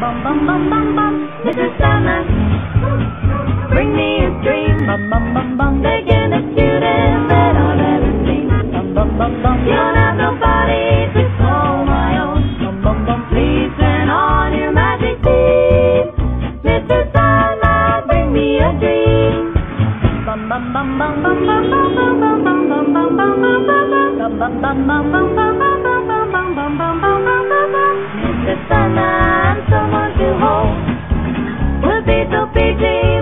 bum bum bum bum bum. Mr. Sandman, bring me a dream. Bum bum bum bum. Taking the cutest that I've ever seen. Bum bum bum bum. You'll have nobody to call my own. Bum bum bum. Please turn on your magic beam. Mr. Sandman, bring me a dream. Bum bum bum bum bum bum bum bum bum bum bum bum bum bum bum bum bum bum bum crazy.